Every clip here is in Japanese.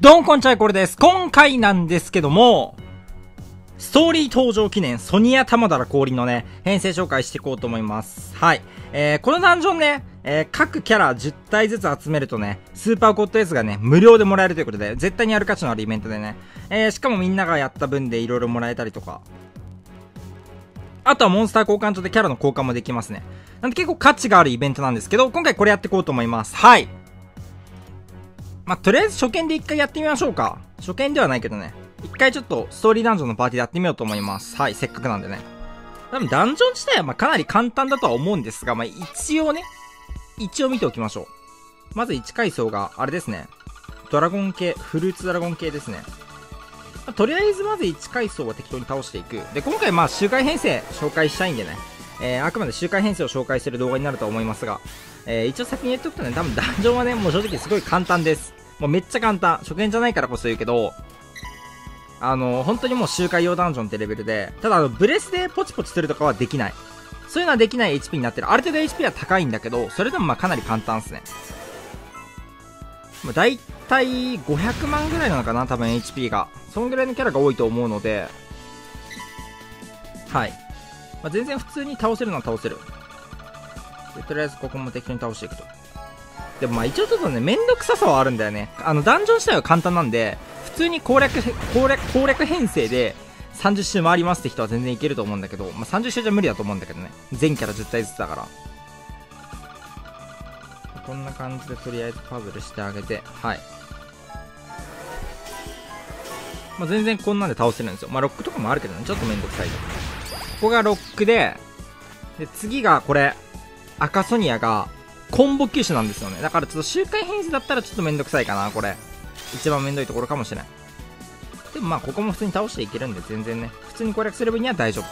どんこんちゃいこれです。今回なんですけども、ストーリー登場記念、ソニア玉だら降臨のね、編成紹介していこうと思います。はい。えー、このダンジョンね、えー、各キャラ10体ずつ集めるとね、スーパーゴッドエースがね、無料でもらえるということで、絶対にやる価値のあるイベントでね、えー、しかもみんながやった分で色々もらえたりとか、あとはモンスター交換所でキャラの交換もできますね。なんで結構価値があるイベントなんですけど、今回これやっていこうと思います。はい。まあ、とりあえず初見で一回やってみましょうか。初見ではないけどね。一回ちょっとストーリーダンジョンのパーティーでやってみようと思います。はい、せっかくなんでね。多分ダンジョン自体はまかなり簡単だとは思うんですが、まあ、一応ね、一応見ておきましょう。まず1階層が、あれですね。ドラゴン系、フルーツドラゴン系ですね。まあとりあえずまず1階層は適当に倒していく。で、今回まあ周回編成紹介したいんでね。えー、あくまで周回編成を紹介してる動画になると思いますが、えー、一応先に言っておくとね、多分ダンジョンはね、もう正直すごい簡単です。もうめっちゃ簡単。初見じゃないからこそ言うけど、あの、本当にもう周回用ダンジョンってレベルで、ただあの、ブレスでポチポチするとかはできない。そういうのはできない HP になってる。ある程度 HP は高いんだけど、それでもまあかなり簡単っすね。まあ、だいたい500万ぐらいなのかな、多分 HP が。そんぐらいのキャラが多いと思うので、はい。まあ、全然普通に倒せるのは倒せる。でとりあえずここも適当に倒していくと。でもまあ一応ちょっとね、めんどくささはあるんだよね。あの、ダンジョン自体は簡単なんで、普通に攻略、攻略、攻略編成で30周回りますって人は全然いけると思うんだけど、まあ、30周じゃ無理だと思うんだけどね。全キャラ10体ずつだから。こんな感じでとりあえずパズルしてあげて、はい。まあ、全然こんなんで倒せるんですよ。まあ、ロックとかもあるけどね、ちょっとめんどくさいと。こここがロックで、で、次がこれ、赤ソニアが、コンボ球種なんですよね。だからちょっと周回編成だったらちょっとめんどくさいかな、これ。一番めんどいところかもしれない。でもまあ、ここも普通に倒していけるんで、全然ね、普通に攻略する分には大丈夫。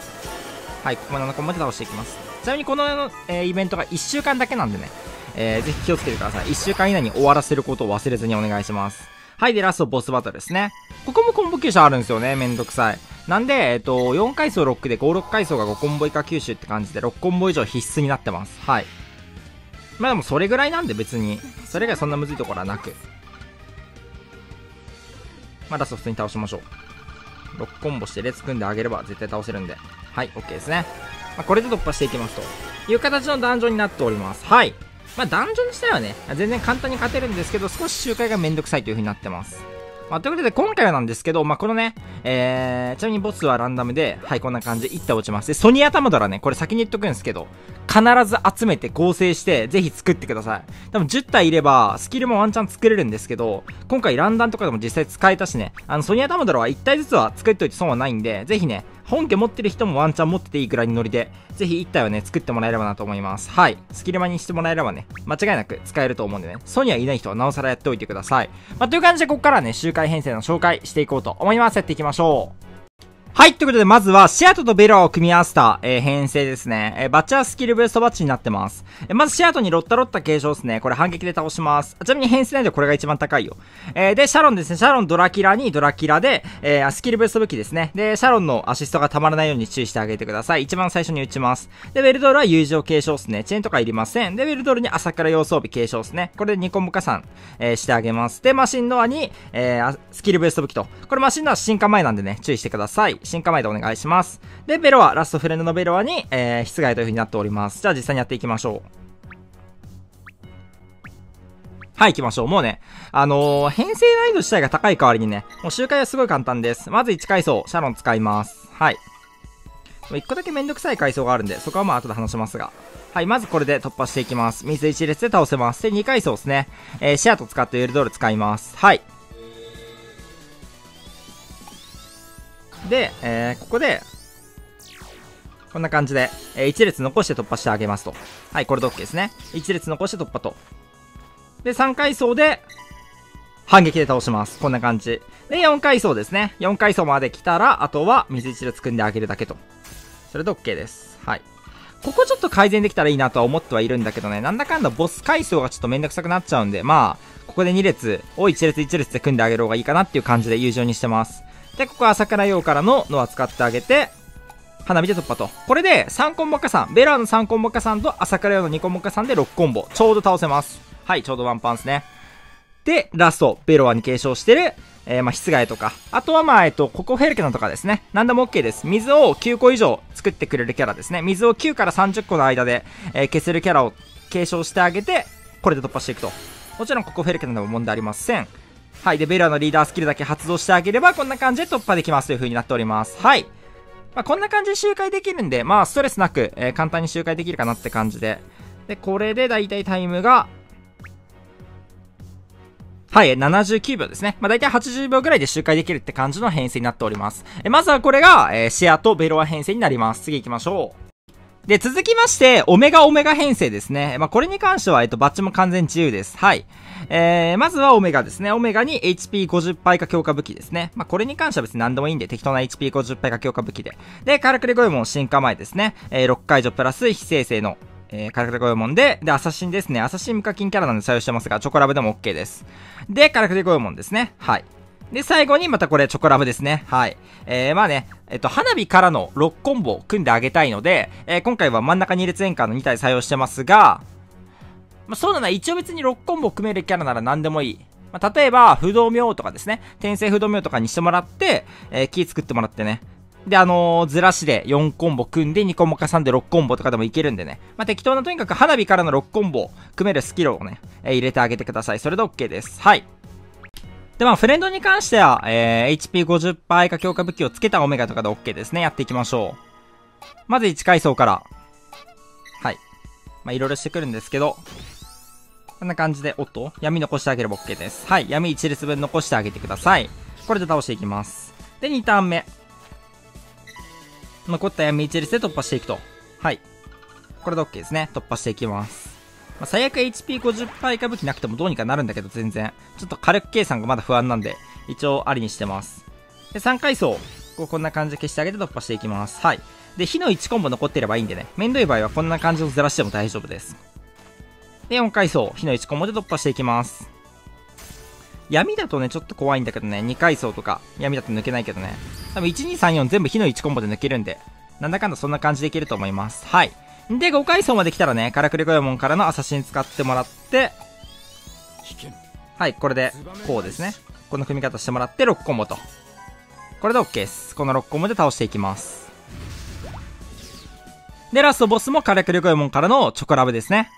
はい、ここまで7個まで倒していきます。ちなみにこの、えー、イベントが1週間だけなんでね、えー、ぜひ気をつけてください。1週間以内に終わらせることを忘れずにお願いします。はい、で、ラストボスバトルですね。ここもコンボ球種あるんですよね、めんどくさい。なんで、えっ、と、4回層6で5、6回層が5コンボ以下九州って感じで、6コンボ以上必須になってます。はい。まあでもそれぐらいなんで別に、それがそんなむずいところはなく。まあラスト普通に倒しましょう。6コンボして列組んであげれば絶対倒せるんで。はい、OK ですね。まあ、これで突破していきますという形のダンジョンになっております。はい。まあ、ダンジョン自体はね、全然簡単に勝てるんですけど、少し周回がめんどくさいという風になってます。まあ、ということで、今回はなんですけど、まあ、このね、えー、ちなみにボスはランダムで、はい、こんな感じで1体落ちます。で、ソニアタマドラね、これ先に言っとくんですけど、必ず集めて合成して、ぜひ作ってください。多分10体いれば、スキルもワンチャン作れるんですけど、今回ランダムとかでも実際使えたしね、あの、ソニアタマドラは1体ずつは作っておいて損はないんで、ぜひね、本家持ってる人もワンチャン持ってていいくらいのノリで、ぜひ1体はね、作ってもらえればなと思います。はい。スキルマにしてもらえればね、間違いなく使えると思うんでね、ソニアいない人はなおさらやっておいてください。まあ、という感じで、ここからね、周回編成の紹介していこうと思います。やっていきましょう。はい、ということで、まずは、シアトとベロを組み合わせた、えー、編成ですね。えー、バッチャースキルブーストバッチになってます。えー、まず、シアトにロッタロッタ継承ですね。これ反撃で倒します。ちなみに編成内でこれが一番高いよ。えー、で、シャロンですね。シャロンドラキラにドラキラで、えー、スキルブースト武器ですね。で、シャロンのアシストがたまらないように注意してあげてください。一番最初に撃ちます。で、ウェルドールは友情継承ですね。チェーンとかいりません。で、ウェルドールに朝倉要装備継承ですね。これで2コンボ加算、えー、してあげます。で、マシンノアに、えー、スキルブースト武器と。これマシンノア進化前なんでね、注意してください。進化前でお願いします。で、ベロア、ラストフレンドのベロアに、えー、室外という風になっております。じゃあ実際にやっていきましょう。はい、行きましょう。もうね、あのー、編成難易度自体が高い代わりにね、もう周回はすごい簡単です。まず1階層、シャロン使います。はい。1個だけめんどくさい階層があるんで、そこはまあ後で話しますが。はい、まずこれで突破していきます。水1列で倒せます。で、2階層ですね。えー、シアト使ってエルドール使います。はい。で、えー、ここで、こんな感じで、えー、1列残して突破してあげますと。はい、これで OK ですね。1列残して突破と。で、3階層で、反撃で倒します。こんな感じ。で、4階層ですね。4階層まで来たら、あとは水1列組んであげるだけと。それで OK です。はい。ここちょっと改善できたらいいなとは思ってはいるんだけどね、なんだかんだボス階層がちょっとめんどくさくなっちゃうんで、まあ、ここで2列を1列1列で組んであげる方がいいかなっていう感じで友情にしてます。で、ここは朝倉陽からのノア使ってあげて、花火で突破と。これで3コンボ加算。ベラーの3コンボ加算と朝倉陽の2コンボ加算で6コンボ。ちょうど倒せます。はい、ちょうどワンパンですね。で、ラスト、ベロアに継承してる、えー、まあ、室外とか、あとはまあ、えっと、ココフェルケナとかですね。何でも OK です。水を9個以上作ってくれるキャラですね。水を9から30個の間で、えー、消せるキャラを継承してあげて、これで突破していくと。もちろんココフェルケナでも問題ありません。はい。で、ベルアのリーダースキルだけ発動してあげれば、こんな感じで突破できますという風になっております。はい。まあ、こんな感じで周回できるんで、まあ、ストレスなく、えー、簡単に周回できるかなって感じで。で、これでだいたいタイムが、はい、79秒ですね。まあ、だいたい80秒ぐらいで周回できるって感じの編成になっております。えまずはこれが、えー、シェアとベロア編成になります。次行きましょう。で、続きまして、オメガオメガ編成ですね。まあ、これに関しては、えっと、バッチも完全自由です。はい。えー、まずはオメガですね。オメガに HP50 倍化強化武器ですね。まあ、これに関しては別に何でもいいんで、適当な HP50 倍化強化武器で。で、カラクリゴエモン進化前ですね。えー、6解除プラス非生成のえー、カラクリゴエモンで、で、アサシンですね。アサシン無課金キャラなんで採用してますが、チョコラブでも OK です。で、カラクリゴエモンですね。はい。で、最後にまたこれチョコラブですね。はい。えー、まあね、えっと、花火からの6コンボを組んであげたいので、えー、今回は真ん中2列演歌の2体採用してますが、まあ、そうだな、一応別に6コンボを組めるキャラなら何でもいい。まあ、例えば、不動明とかですね、転生不動明とかにしてもらって、えー、キー作ってもらってね、で、あのー、ずらしで4コンボ組んで2コンボ加算で6コンボとかでもいけるんでね。まあ、適当なとにかく花火からの6コンボ組めるスキルをね、えー、入れてあげてください。それで OK です。はい。で、まあ、フレンドに関しては、えー、HP50% 以下強化武器をつけたオメガとかで OK ですね。やっていきましょう。まず1階層から。はい。まあ、いろいろしてくるんですけど、こんな感じで、おっと闇残してあげれば OK です。はい。闇1列分残してあげてください。これで倒していきます。で、2ターン目。残った闇1列で突破していくと。はい。これで OK ですね。突破していきます。まあ、最悪 HP50% 以下武器なくてもどうにかなるんだけど、全然。ちょっと火力計算がまだ不安なんで、一応ありにしてます。で、3階層。こうこんな感じで消してあげて突破していきます。はい。で、火の1コンボ残ってればいいんでね。めんどい場合はこんな感じをずらしても大丈夫です。で、4階層。火の1コンボで突破していきます。闇だとね、ちょっと怖いんだけどね、2階層とか、闇だと抜けないけどね。多分1、2、3、4全部火の1コンボで抜けるんで、なんだかんだそんな感じでいけると思います。はい。で、5階層まで来たらね、カラクリゴヨモンからのアサシン使ってもらって、はい、これで、こうですね。この組み方してもらって6コンボと。これで OK です。この6コンボで倒していきます。で、ラストボスもカラクリゴヨモンからのチョコラブですね。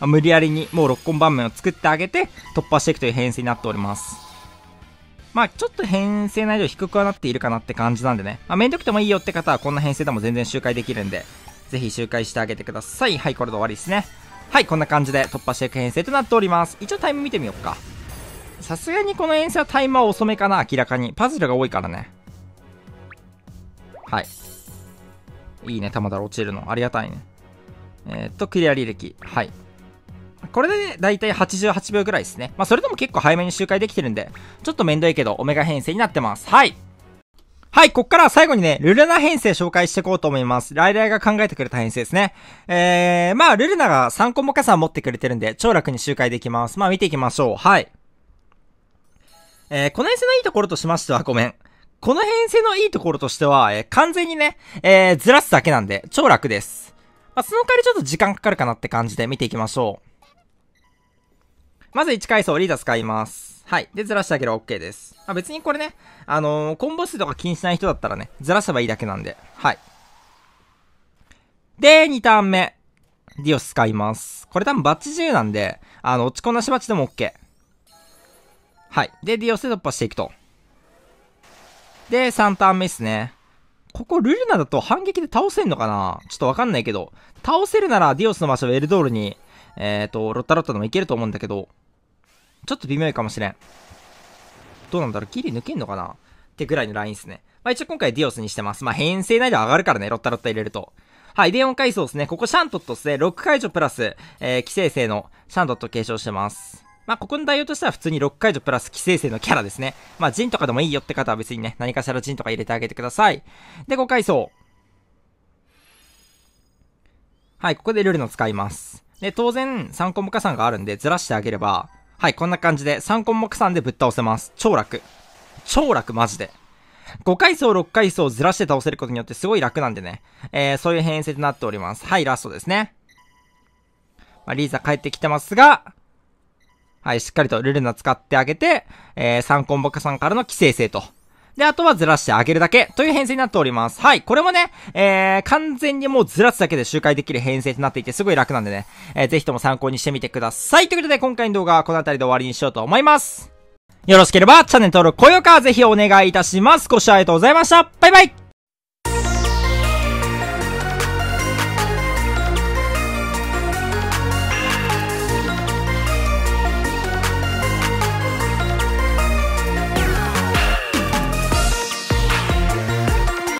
まあ、無理やりにもう6コン盤面を作ってあげて突破していくという編成になっております。まあちょっと編成内容低くはなっているかなって感じなんでね。まあめんどくてもいいよって方はこんな編成でも全然周回できるんで、ぜひ周回してあげてください。はい、これで終わりですね。はい、こんな感じで突破していく編成となっております。一応タイム見てみようか。さすがにこの編成はタイムは遅めかな、明らかに。パズルが多いからね。はい。いいね、玉だろ落ちるの。ありがたいね。えー、っと、クリア履歴。はい。これで、ね、だいたい88秒ぐらいですね。まあ、それでも結構早めに周回できてるんで、ちょっとめんどいけど、オメガ編成になってます。はい。はい、こっから最後にね、ルルナ編成紹介していこうと思います。ライダーが考えてくれた編成ですね。えー、まあ、ルルナが3コンボ加算持ってくれてるんで、超楽に周回できます。まあ、見ていきましょう。はい。えー、この編成のいいところとしましては、ごめん。この編成のいいところとしては、えー、完全にね、えー、ずらすだけなんで、超楽です。まあ、その代わりちょっと時間かかるかなって感じで見ていきましょう。まず1階層リーダー使います。はい。で、ずらしてあげれば OK です。あ、別にこれね、あのー、コンボ数とか気にしない人だったらね、ずらせばいいだけなんで。はい。で、2ターン目。ディオス使います。これ多分バッチ自由なんで、あの、落ち込んなしバッチでも OK。はい。で、ディオスで突破していくと。で、3ターン目ですね。ここルルナだと反撃で倒せんのかな？ちょっとわかんないけど、倒せるならディオスの場所エルドールに、えっ、ー、と、ロッタロッタでもいけると思うんだけど、ちょっと微妙かもしれん。どうなんだろう？ギリ抜けんのかな？ってぐらいのラインですね。まあ一応今回ディオスにしてます。まあ編成内で上がるからね、ロッタロッタ入れると。はい、デオン階層ですね。ここシャントットですね。6解除プラス、えー、規制性のシャントット継承してます。まあ、ここの代用としては普通に6解除プラス規制性のキャラですね。まあ、ジンとかでもいいよって方は別にね、何かしらジンとか入れてあげてください。で、5階層。はい、ここでルルの使います。で、当然、3コンボ加算があるんで、ずらしてあげれば、はい、こんな感じで3コンボ加算でぶっ倒せます。超楽。超楽、マジで。5階層、6階層ずらして倒せることによってすごい楽なんでね。えー、そういう編成となっております。はい、ラストですね。まあ、リーザ帰ってきてますが、はい、しっかりとルルナ使ってあげて、えー、3コンボカさんからの寄生性と。で、あとはずらしてあげるだけという編成になっております。はい。これもね、えー、完全にもうずらすだけで周回できる編成となっていて、すごい楽なんでね、えー、ぜひとも参考にしてみてください。ということで、今回の動画はこの辺りで終わりにしようと思います。よろしければ、チャンネル登録、高評価、ぜひお願いいたします。ご視聴ありがとうございました。バイバイ